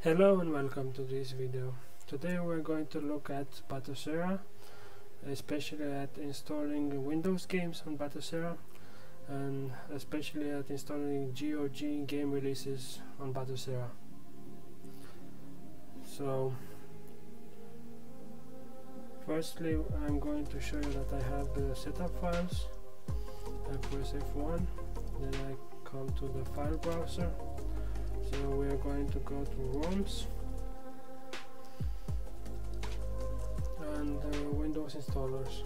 Hello and welcome to this video. Today we're going to look at Batocera, especially at installing Windows games on Batocera and especially at installing GOG game releases on Batocera. So firstly I'm going to show you that I have the setup files. I press F1, then I come to the file browser so we are going to go to ROMs and uh, Windows installers.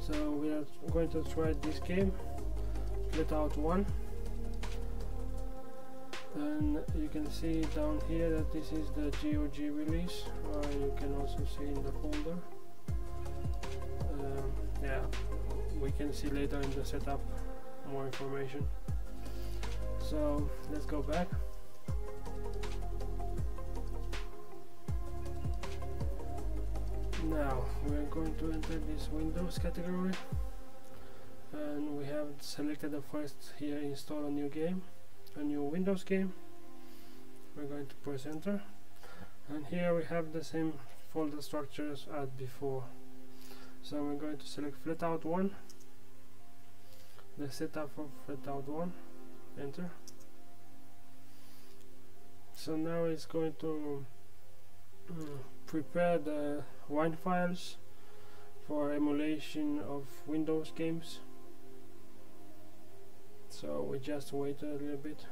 So we are going to try this game Flatout 1 and you can see down here that this is the GOG release uh, you can also see in the folder. Um, yeah we can see later in the setup more information so let's go back. Now we're going to enter this Windows category. And we have selected the first here install a new game a new Windows game. We're going to press enter. And here we have the same folder structures as before. So we're going to select flatout 1 the setup for flatout 1 enter. So now it's going to uh, prepare the wine files for emulation of Windows games. So we just wait a little bit.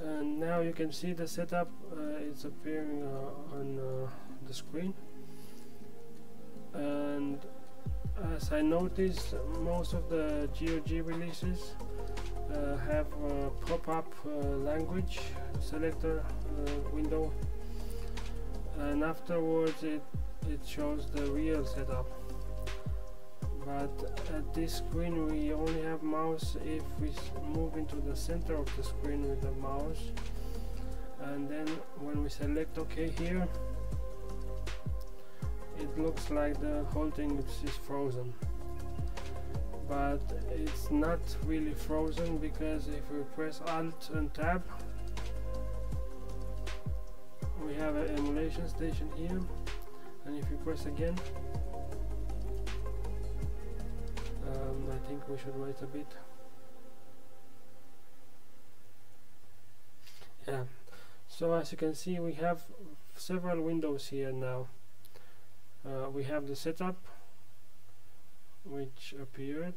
And now you can see the setup uh, is appearing uh, on uh, the screen. And as I noticed most of the GOG releases uh, have a pop-up uh, language selector uh, window. And afterwards it, it shows the real setup. But at this screen we only have mouse if we move into the center of the screen with the mouse. And then when we select OK here it looks like the whole thing is frozen. But it's not really frozen because if we press alt and tab we have an EmulationStation here. And if you press again um, I think we should wait a bit. Yeah. So as you can see we have several windows here now uh, we have the setup which appeared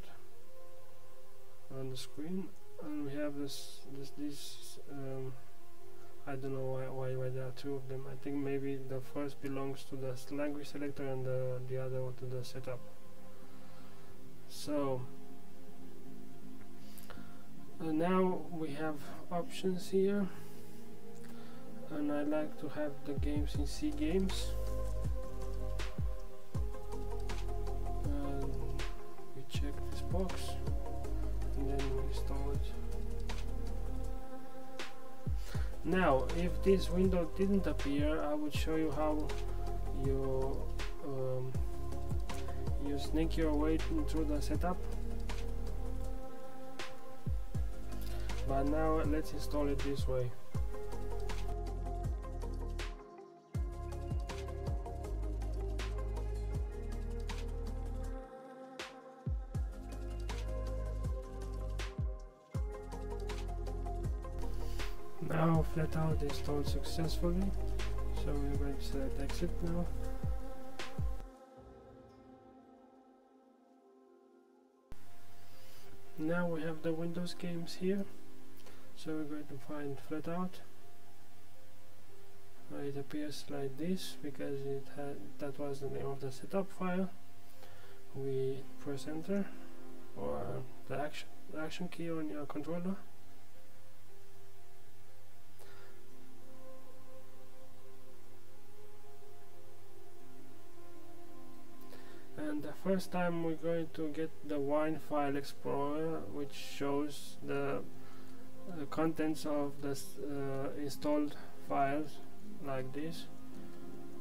on the screen. And we have this this this um, I don't know why, why, why there are two of them. I think maybe the first belongs to the language selector and the, the other one to the setup. So uh, now we have options here. And I like to have the games in C games box. And then install it. Now if this window didn't appear I would show you how you um, you sneak your way through the setup. But now let's install it this way Now Flatout installed successfully, so we're going to select exit now. Now we have the Windows games here, so we're going to find Flatout. Uh, it appears like this because it had that was the name of the setup file. We press enter or the action the action key on your controller first time we're going to get the wine file explorer which shows the uh, contents of the uh, installed files like this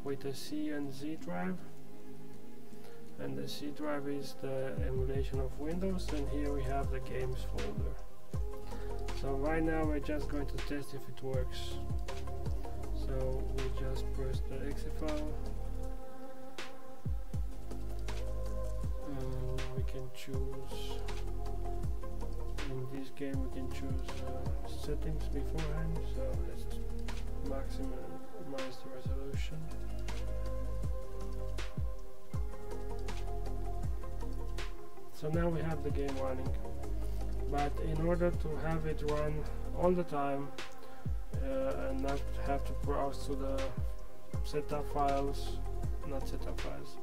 with a C and Z drive. And the C drive is the emulation of Windows and here we have the games folder. So right now we're just going to test if it works. So we just press the exe file can choose in this game we can choose uh, settings beforehand so let's maximize the resolution. So now we have the game running. But in order to have it run all the time uh, and not have to browse to the setup files not setup files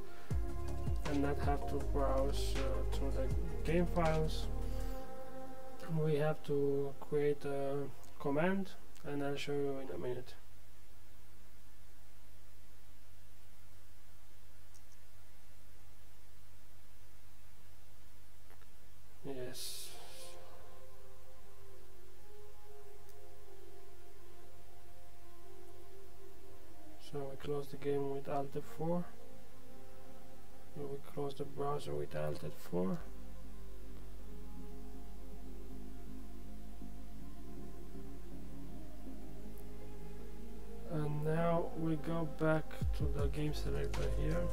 and not have to browse uh, through the game files. We have to create a command and I'll show you in a minute. Yes. So we close the game with alt F4 we close the browser with alt F4 and now we go back to the game selector here.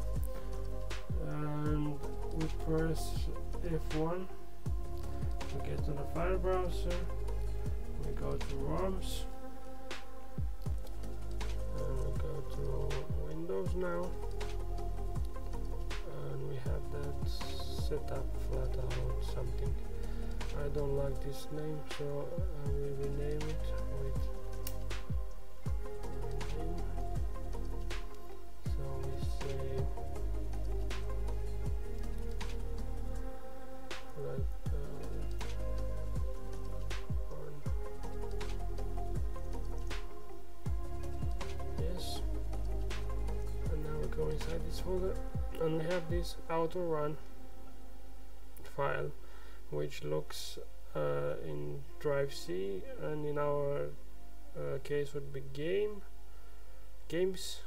And we press F1 to get to the file browser. We go to ROMs. And we go to Windows now and we have that set up flat out something. I don't like this name so uh, I will rename it with folder and we have this auto run file which looks uh, in drive C and in our uh, case would be game games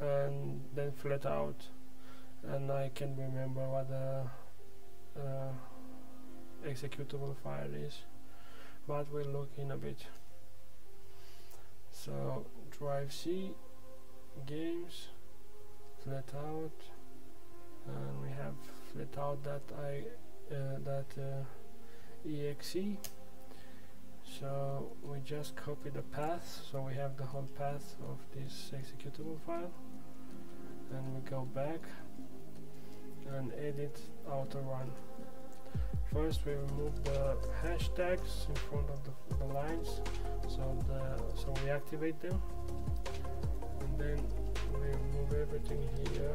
and then flat out. And I can remember what the uh, executable file is but we'll look in a bit. So drive C games flat out. And we have flat out that I uh, that uh, exe so we just copy the path. So we have the whole path of this executable file. And we go back and edit auto run. First we remove the hashtags in front of the, the lines. So the so we activate them. And then we remove everything here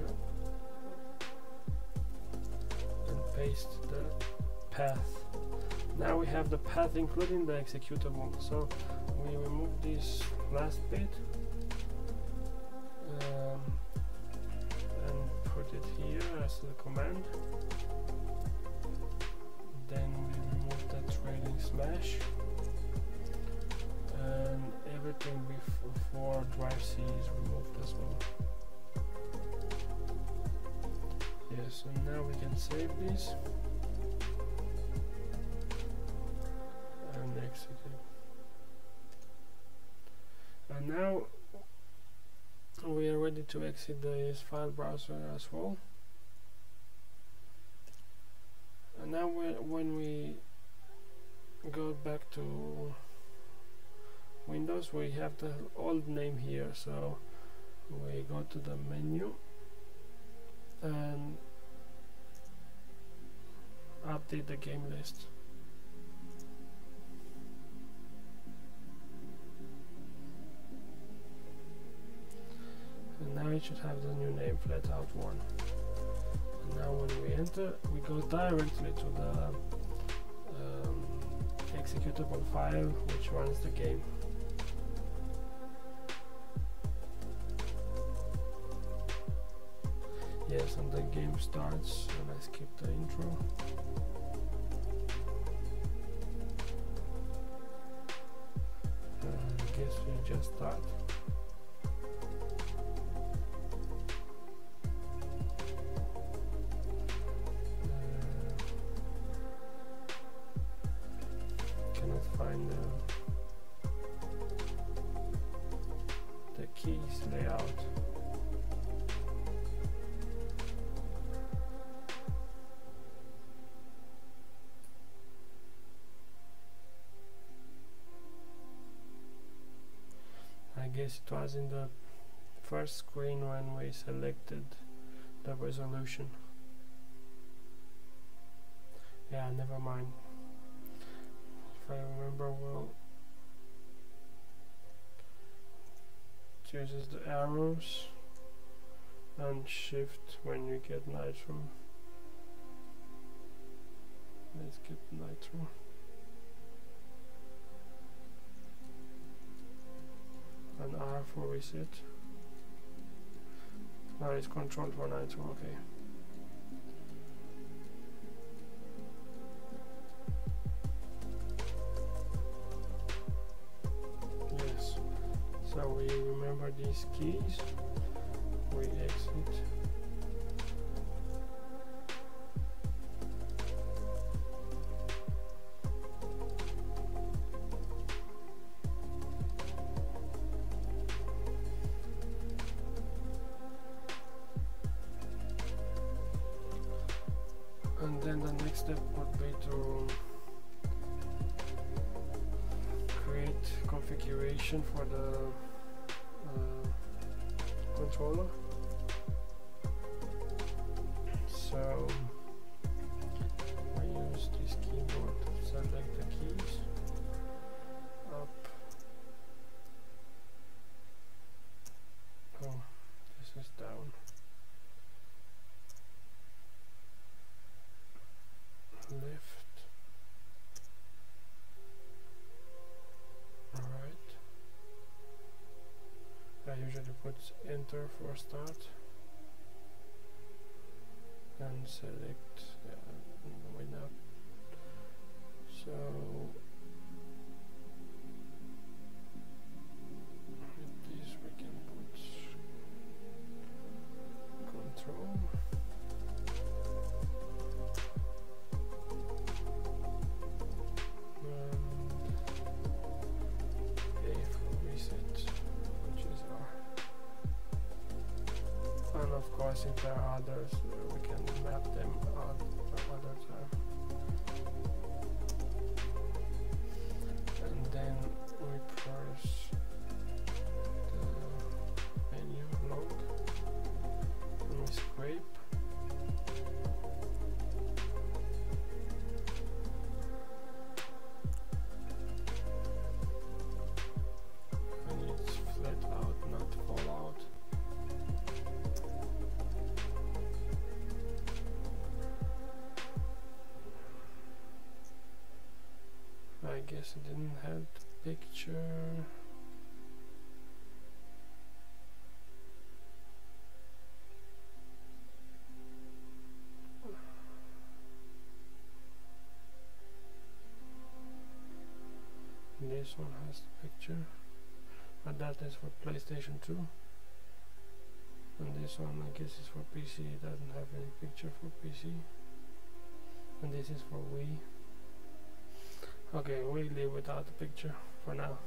and paste the path. Now we have the path including the executable. So we remove this last bit before drive C is removed as well yes and now we can save this and execute. And now we are ready to exit this file browser as well. And now when we go back to Windows we have the old name here so we go to the menu and update the game list. And now it should have the new name flat out one. And now when we enter we go directly to the um, executable file which runs the game yes and the game starts and I skip the intro. Uh, I guess we just start guess it was in the first screen when we selected the resolution. Yeah never mind. If I remember well chooses the arrows and shift when you get nitro let's get nitro and R for reset now it's control for nitro okay. Yes, so we remember these keys configuration for the uh, controller. So enter for start. And select uh, why not? So if there are others we can map them on didn't have the picture. This one has the picture. But that is for PlayStation 2 and this one I guess is for PC it doesn't have any picture for PC and this is for Wii Okay, we leave without the picture for now.